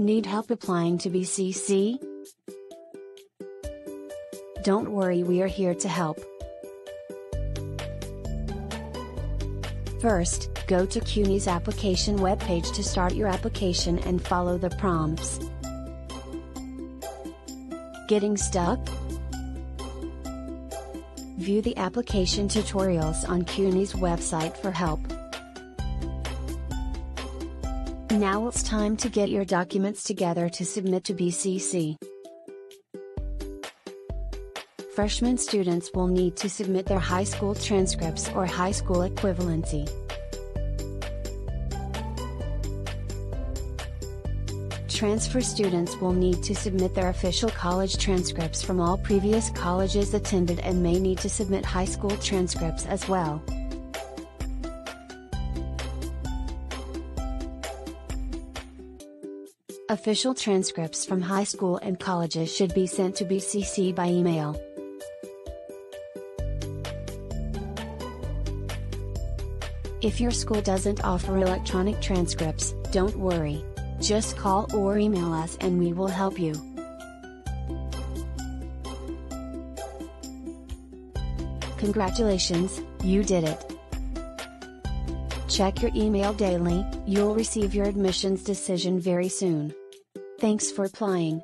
Need help applying to BCC? Don't worry, we are here to help. First, go to CUNY's application webpage to start your application and follow the prompts. Getting stuck? View the application tutorials on CUNY's website for help. Now it's time to get your documents together to submit to BCC. Freshman students will need to submit their high school transcripts or high school equivalency. Transfer students will need to submit their official college transcripts from all previous colleges attended and may need to submit high school transcripts as well. Official transcripts from high school and colleges should be sent to BCC by email. If your school doesn't offer electronic transcripts, don't worry. Just call or email us and we will help you. Congratulations, you did it! Check your email daily, you'll receive your admissions decision very soon. Thanks for applying.